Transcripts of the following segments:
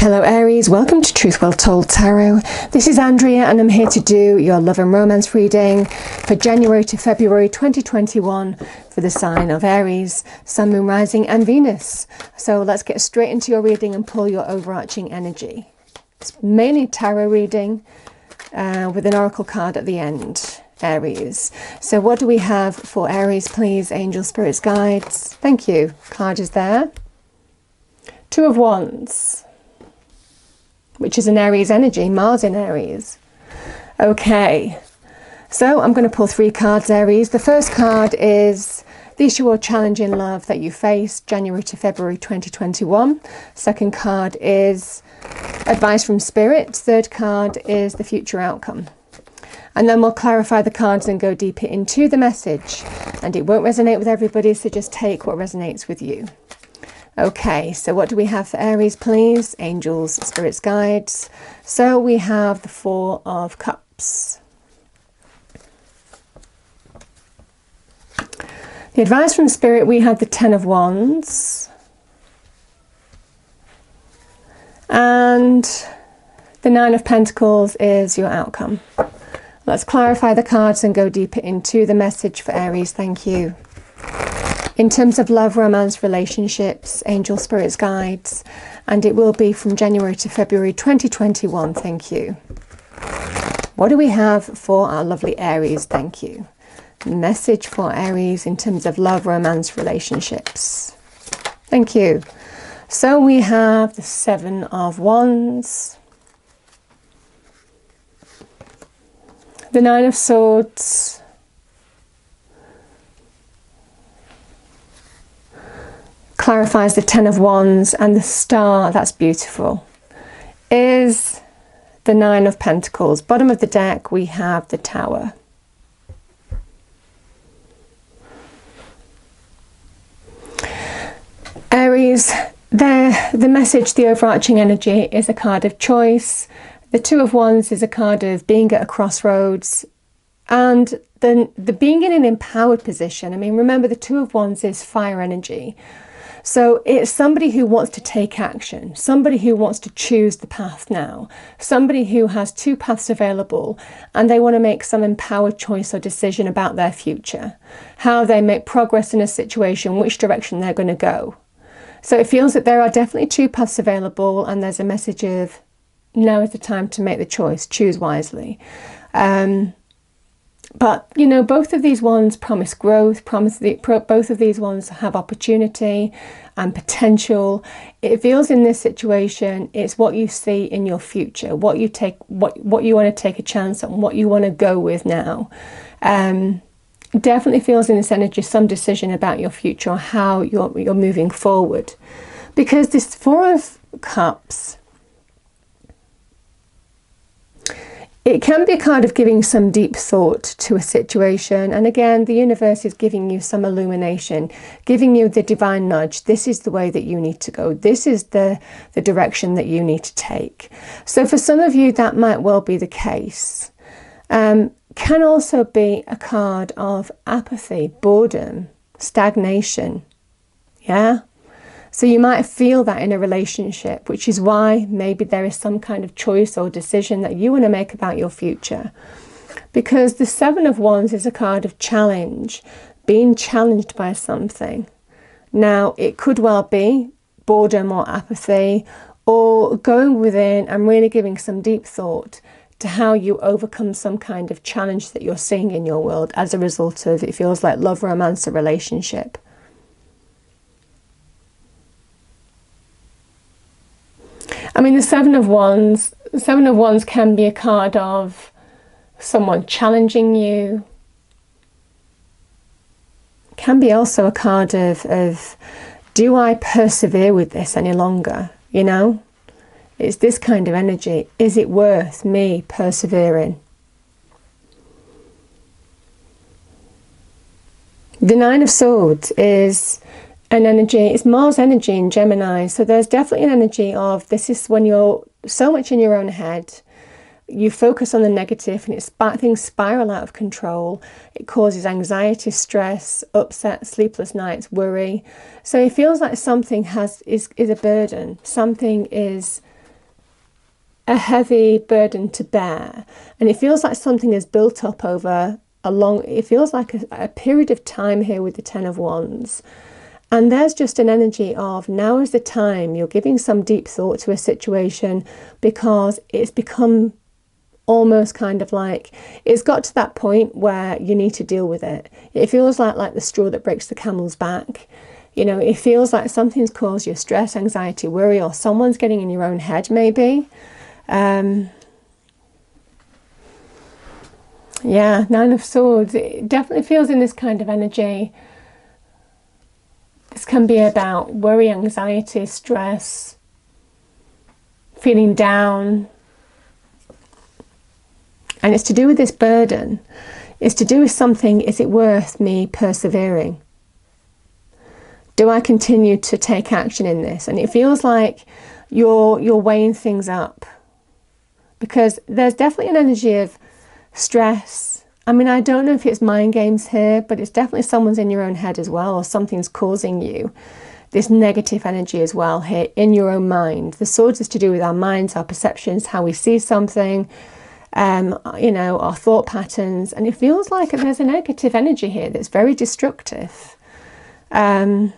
Hello Aries, welcome to Truth Well Told Tarot. This is Andrea and I'm here to do your love and romance reading for January to February 2021 for the sign of Aries, Sun, Moon, Rising and Venus. So let's get straight into your reading and pull your overarching energy. It's mainly tarot reading uh, with an oracle card at the end. Aries. So what do we have for Aries, please? Angel, Spirits, Guides. Thank you. Card is there. Two of Wands which is an Aries energy, Mars in Aries. Okay, so I'm going to pull three cards, Aries. The first card is the issue or challenge in love that you face January to February 2021. Second card is advice from spirit. Third card is the future outcome. And then we'll clarify the cards and go deeper into the message. And it won't resonate with everybody, so just take what resonates with you. Okay, so what do we have for Aries, please? Angels, spirits, guides. So we have the Four of Cups. The advice from Spirit, we had the Ten of Wands. And the Nine of Pentacles is your outcome. Let's clarify the cards and go deeper into the message for Aries. Thank you. In terms of love, romance, relationships, angel spirits, guides, and it will be from January to February 2021. Thank you. What do we have for our lovely Aries? Thank you. Message for Aries in terms of love, romance, relationships. Thank you. So we have the Seven of Wands, the Nine of Swords, clarifies the Ten of Wands and the star, that's beautiful, is the Nine of Pentacles. Bottom of the deck, we have the Tower. Aries, there, the message, the overarching energy is a card of choice. The Two of Wands is a card of being at a crossroads and then the being in an empowered position. I mean, remember the Two of Wands is fire energy. So it's somebody who wants to take action, somebody who wants to choose the path now, somebody who has two paths available and they want to make some empowered choice or decision about their future, how they make progress in a situation, which direction they're going to go. So it feels that there are definitely two paths available and there's a message of now is the time to make the choice, choose wisely. Um, but you know, both of these ones promise growth. Promise the, both of these ones have opportunity and potential. It feels in this situation, it's what you see in your future, what you take, what what you want to take a chance on, what you want to go with now. Um, definitely feels in this energy some decision about your future or how you're you're moving forward, because this Four of Cups It can be a kind of giving some deep thought to a situation. And again, the universe is giving you some illumination, giving you the divine nudge. This is the way that you need to go. This is the, the direction that you need to take. So for some of you, that might well be the case. Um, can also be a card of apathy, boredom, stagnation. Yeah? So you might feel that in a relationship, which is why maybe there is some kind of choice or decision that you want to make about your future. Because the Seven of Wands is a card of challenge, being challenged by something. Now, it could well be boredom or apathy, or going within and really giving some deep thought to how you overcome some kind of challenge that you're seeing in your world as a result of it feels like love, romance, or relationship. I mean, the Seven of Wands, Seven of Wands can be a card of someone challenging you. Can be also a card of, of do I persevere with this any longer? You know, it's this kind of energy. Is it worth me persevering? The Nine of Swords is an energy, it's Mars energy in Gemini. So there's definitely an energy of this is when you're so much in your own head, you focus on the negative and it's things spiral out of control. It causes anxiety, stress, upset, sleepless nights, worry. So it feels like something has is, is a burden. Something is a heavy burden to bear. And it feels like something is built up over a long, it feels like a, a period of time here with the Ten of Wands. And there's just an energy of now is the time you're giving some deep thought to a situation because it's become almost kind of like it's got to that point where you need to deal with it. It feels like like the straw that breaks the camel's back. You know, it feels like something's caused you stress, anxiety, worry, or someone's getting in your own head, maybe. Um, yeah, Nine of Swords. It definitely feels in this kind of energy this can be about worry, anxiety, stress, feeling down. And it's to do with this burden. It's to do with something, is it worth me persevering? Do I continue to take action in this? And it feels like you're you're weighing things up. Because there's definitely an energy of stress, I mean, I don't know if it's mind games here, but it's definitely someone's in your own head as well, or something's causing you this negative energy as well here in your own mind. The swords is to do with our minds, our perceptions, how we see something, um, you know, our thought patterns. And it feels like there's a negative energy here that's very destructive. Um,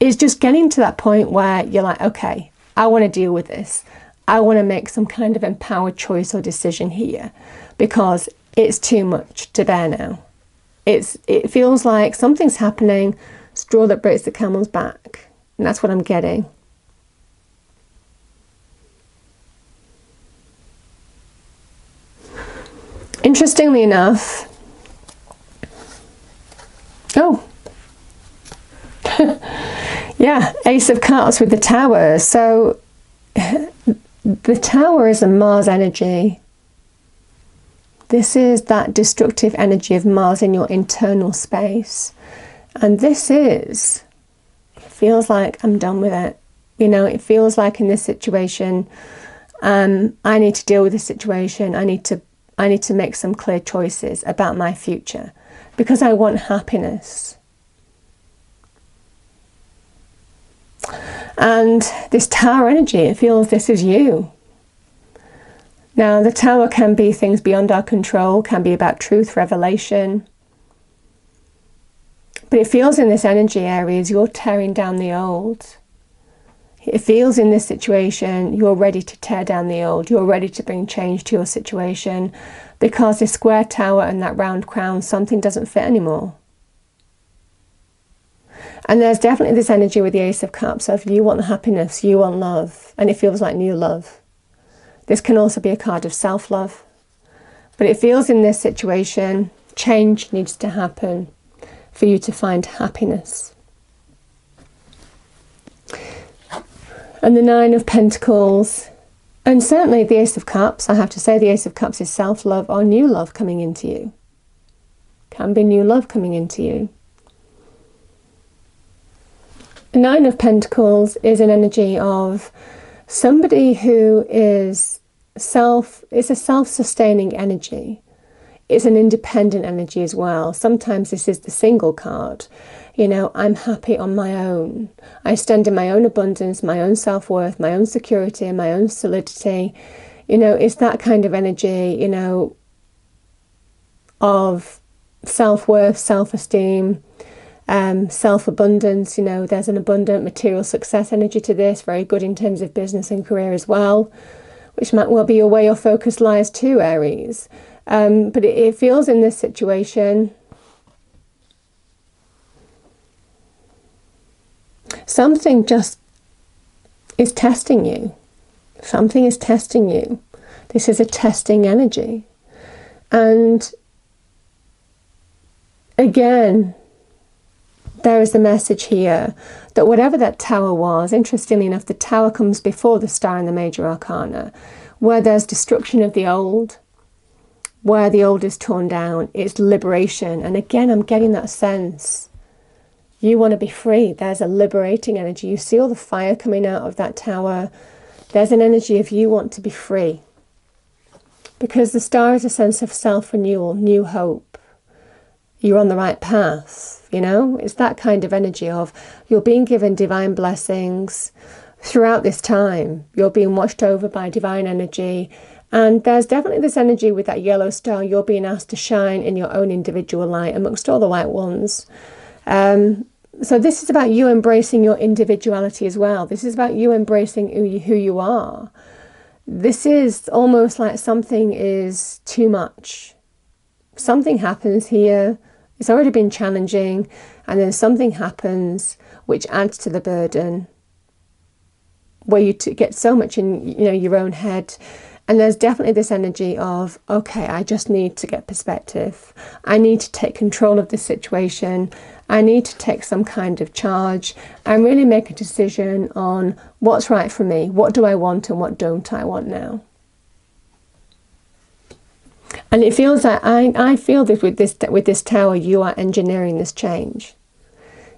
it's just getting to that point where you're like, okay, I want to deal with this. I want to make some kind of empowered choice or decision here because it's too much to bear now. It's it feels like something's happening, straw that breaks the camel's back. And that's what I'm getting. Interestingly enough, oh, yeah, Ace of Cups with the Tower. So the tower is a Mars energy. This is that destructive energy of Mars in your internal space. And this is, feels like I'm done with it. You know, it feels like in this situation, um, I need to deal with the situation. I need to, I need to make some clear choices about my future because I want happiness. And this tower energy, it feels this is you. Now, the tower can be things beyond our control, can be about truth, revelation. But it feels in this energy Aries you're tearing down the old. It feels in this situation you're ready to tear down the old. You're ready to bring change to your situation because this square tower and that round crown, something doesn't fit anymore. And there's definitely this energy with the Ace of Cups of you want happiness, you want love, and it feels like new love. This can also be a card of self love. But it feels in this situation, change needs to happen for you to find happiness. And the Nine of Pentacles, and certainly the Ace of Cups, I have to say the Ace of Cups is self love or new love coming into you. Can be new love coming into you. Nine of Pentacles is an energy of somebody who is self, it's a self sustaining energy. It's an independent energy as well. Sometimes this is the single card. You know, I'm happy on my own. I stand in my own abundance, my own self worth, my own security, and my own solidity. You know, it's that kind of energy, you know, of self worth, self esteem, um, self abundance, you know, there's an abundant material success energy to this, very good in terms of business and career as well, which might well be where your focus lies too, Aries. Um, but it, it feels in this situation something just is testing you. Something is testing you. This is a testing energy. And again, there is the message here that whatever that tower was, interestingly enough, the tower comes before the star in the major arcana, where there's destruction of the old, where the old is torn down, it's liberation. And again, I'm getting that sense. You want to be free. There's a liberating energy. You see all the fire coming out of that tower. There's an energy of you want to be free. Because the star is a sense of self renewal, new hope. You're on the right path you know, it's that kind of energy of you're being given divine blessings throughout this time, you're being watched over by divine energy. And there's definitely this energy with that yellow star. You're being asked to shine in your own individual light amongst all the white ones. Um, so this is about you embracing your individuality as well. This is about you embracing who you, who you are. This is almost like something is too much. Something happens here. It's already been challenging, and then something happens which adds to the burden where you get so much in you know your own head. And there's definitely this energy of okay i just need to get perspective. I need to take control of the situation. I need to take some kind of charge and really make a decision on what's right for me what do i want and what don't i want now and it feels like I, I feel this with this with this tower you are engineering this change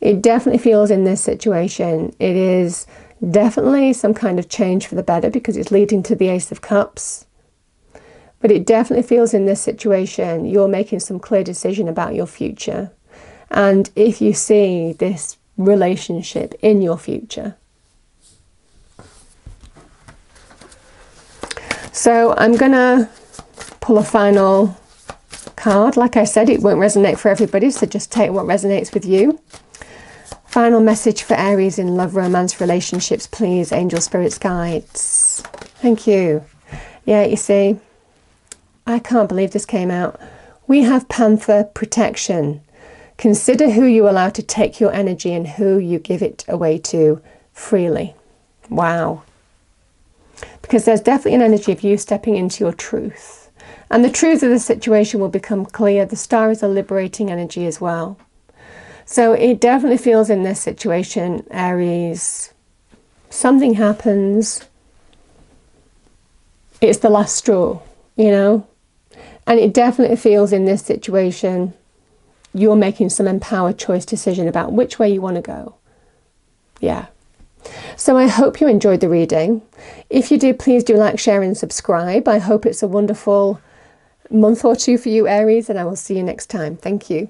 it definitely feels in this situation it is Definitely some kind of change for the better because it's leading to the Ace of Cups. But it definitely feels in this situation you're making some clear decision about your future. And if you see this relationship in your future. So I'm going to pull a final card. Like I said, it won't resonate for everybody, so just take what resonates with you. Final message for Aries in love, romance, relationships, please, angel spirits, guides. Thank you. Yeah, you see, I can't believe this came out. We have Panther protection. Consider who you allow to take your energy and who you give it away to freely. Wow. Because there's definitely an energy of you stepping into your truth. And the truth of the situation will become clear. The star is a liberating energy as well. So it definitely feels in this situation, Aries, something happens. It's the last straw, you know? And it definitely feels in this situation, you're making some empowered choice decision about which way you want to go. Yeah. So I hope you enjoyed the reading. If you did, please do like, share, and subscribe. I hope it's a wonderful month or two for you, Aries, and I will see you next time. Thank you.